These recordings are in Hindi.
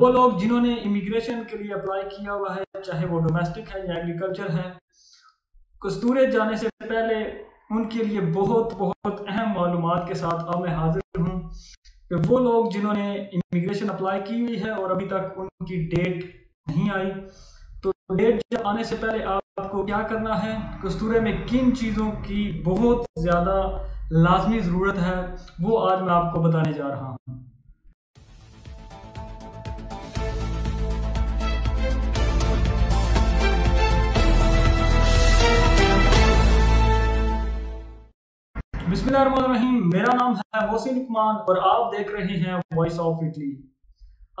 वो लोग जिन्होंने इमिग्रेशन के लिए अप्लाई किया हुआ है, चाहे वो डोमेस्टिक है या एग्रीकल्चर है कस्तूरे जाने से पहले उनके लिए बहुत बहुत अहम मालूम के साथ अब मैं हाजिर हूँ कि वो लोग जिन्होंने इमिग्रेशन अप्लाई की हुई है और अभी तक उनकी डेट नहीं आई। तो डेट आने से पहले आपको क्या करना है? कस्तूरे में किन चीज़ों की बहुत ज़्यादा लाजमी ज़रूरत है, वो आज मैं आपको बताने जा रहा हूँ। मेरा नाम है मोहसिन लुकमान और आप देख रहे हैं वॉइस ऑफ़ इटली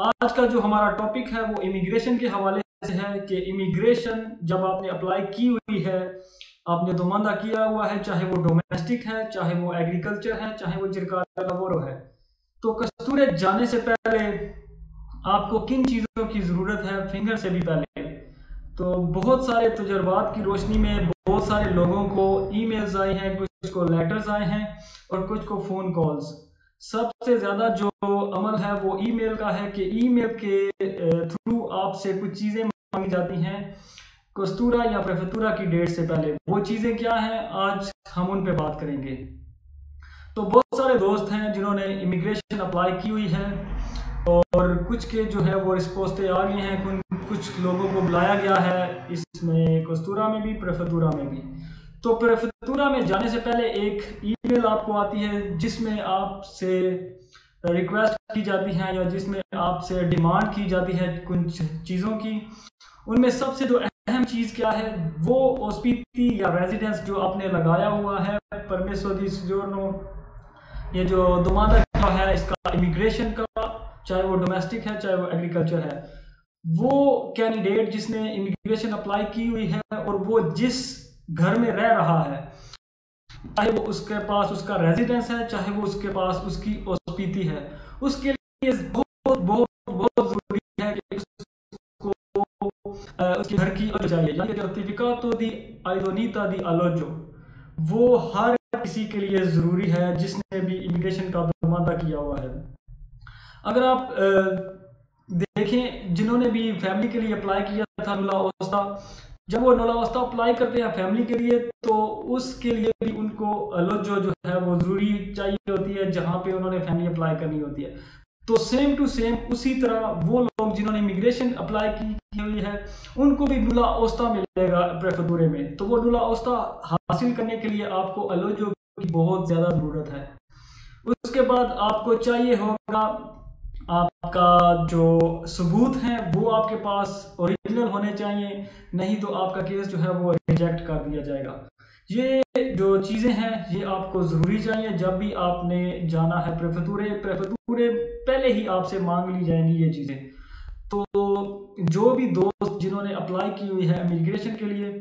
आज का जो हमारा टॉपिक है, वो इमिग्रेशन के हवाले से है कि इमिग्रेशन जब आपने अप्लाई की हुई है, आपने दुमानदा किया हुआ है, चाहे वो डोमेस्टिक है, चाहे वो एग्रीकल्चर है, चाहे वो लबोरो है तो कस्तूरे जाने से पहले आपको किन चीज़ों की ज़रूरत है? फिंगर से भी पहले। तो बहुत सारे तजर्बात की रोशनी में बहुत सारे लोगों को ईमेल्स आए हैं, कुछ को लेटर्स आए हैं और कुछ को फ़ोन कॉल्स सबसे ज़्यादा जो अमल है वो ईमेल का है कि ईमेल के थ्रू आपसे कुछ चीज़ें मांगी जाती हैं, कस्तूरा या प्रेफतूरा की डेट से पहले। वो चीज़ें क्या हैं, आज हम उन पे बात करेंगे। तो बहुत सारे दोस्त हैं जिन्होंने इमिग्रेशन अप्लाई की हुई है और कुछ के जो है वो रिस्पोस्टें आ गई हैं कुछ लोगों को बुलाया गया है, इसमें कस्तूरा में भी, प्रेफतूरा में भी। तो प्रेफतूरा में जाने से पहले एक ईमेल आपको आती है, जिसमें आपसे रिक्वेस्ट की जाती है या जिसमें आपसे डिमांड की जाती है कुछ चीज़ों की। उनमें सबसे जो अहम चीज़ क्या है, वो ओस्पीटी या रेजिडेंस जो आपने लगाया हुआ है परमेसो दी ये जो दुमादा है, इसका इमिग्रेशन का, चाहे वो डोमेस्टिक है, चाहे वो एग्रीकल्चर है। वो कैंडिडेट जिसने इमिग्रेशन अप्लाई की हुई है और वो जिस घर में रह रहा है, चाहे वो उसके पास उसका रेजिडेंस है, चाहे वो उसके पास उसकी ओस्पीति है, उसके लिए बहुत बहुत बहुत ज़रूरी है कि उसको उसके घर की चाहिए सर्टिफिकातो दी आइडोनीता दी अलोजो वो हर किसी के लिए ज़रूरी है जिसने भी इमिग्रेशन का नुमादा किया हुआ है। अगर आप देखें जिन्होंने भी फैमिली के लिए अप्लाई किया था जब वो नौलावस्था अप्लाई करते हैं फैमिली के लिए तो उसके लिए भी उनको जो जो है वो ज़रूरी चाहिए होती है, जहाँ पे उन्होंने फैमिली अप्लाई करनी होती है। तो सेम टू सेम उसी तरह वो लोग जिन्होंने इमिग्रेशन अप्लाई की हुई है, उनको भी नुला ओस्ता मिलेगा प्रेफदूरे में। तो वो नुला ओस्ता हासिल करने के लिए आपको अलोजो की बहुत ज़्यादा ज़रूरत है। उसके बाद आपको चाहिए होगा आपका जो सबूत है, वो आपके पास ओरिजिनल होने चाहिए, नहीं तो आपका केस जो है वो रिजेक्ट कर दिया जाएगा। ये जो चीज़ें हैं, ये आपको ज़रूरी चाहिए। जब भी आपने जाना है प्रेफतूरे प्रेफतूरे पहले ही आपसे मांग ली जाएँगी ये चीज़ें। तो जो भी दोस्त जिन्होंने अप्लाई की हुई है इमिग्रेशन के लिए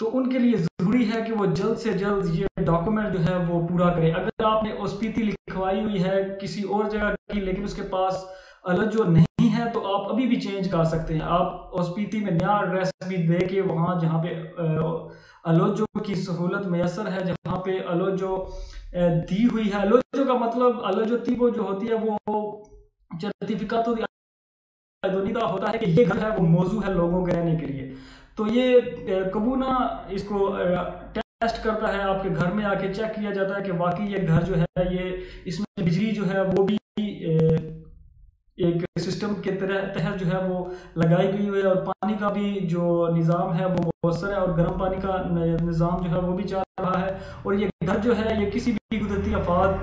तो उनके लिए ज़रूरी है कि वो जल्द से जल्द ये डॉक्यूमेंट जो है वो पूरा करें। अगर आपने ओस्पीति लिखवाई हुई है किसी और जगह की, लेकिन उसके पास अलग जो नहीं है तो आप अभी भी चेंज कर सकते हैं। आप ओस्पीति में नया एड्रेस भी दे के वहाँ जहाँ पे अलोजो की सहूलत मैसर है, जहाँ पे अलोजो दी हुई है। अलोजो का मतलब अलोजो तीबो जो होती है, वो सर्टिफिका तो दुनिया होता है कि ये घर है, वो मौजू है लोगों के रहने के लिए। तो ये कबूना इसको टेस्ट करता है, आपके घर में आके चेक किया जाता है कि वाकई ये घर जो है, ये इसमें बिजली जो है, वो भी एक सिस्टम के तरह तहत जो है वो लगाई गई हुई है और पानी का भी जो निज़ाम है वो मौसर है और गर्म पानी का निज़ाम जो है वो भी चल रहा है। और ये घर जो है, ये किसी भी कुदरती आफात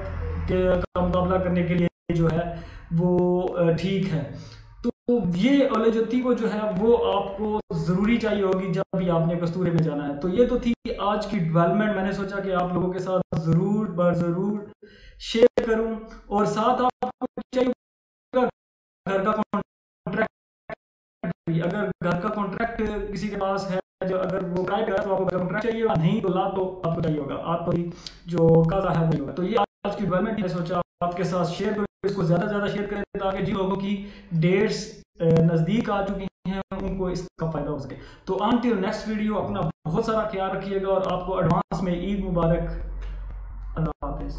के, का मुकाबला करने के लिए जो है, वो ठीक है। तो ये वो जो है, वो आपको ज़रूरी चाहिए होगी जब भी आपने कस्तूरे में जाना है। तो ये तो थी आज की डेवलपमेंट मैंने सोचा कि आप लोगों के साथ ज़रूर बर ज़रूर शेयर करूँ और साथ आपको चाहिए घर का कॉन्ट्रैक्ट अगर घर का कॉन्ट्रैक्ट किसी के पास है, जो अगर वो ट्राई करा तो आपको कॉन्ट्रैक्ट चाहिए नहीं तो तो आपको चाहिए होगा। आपको जो काजा है वही होगा। तो ये आज की डेवलपमेंट मैंने सोचा आपके साथ शेयर करूँ, इसको ज़्यादा से ज़्यादा शेयर करें, ताकि जिन लोगों की डेट्स नज़दीक आ चुकी हैं, उनको इसका फ़ायदा हो सके। तो अनटिल नेक्स्ट वीडियो अपना बहुत सारा ख्याल रखिएगा और आपको एडवांस में ईद मुबारक। अल्लाह हाफिज़।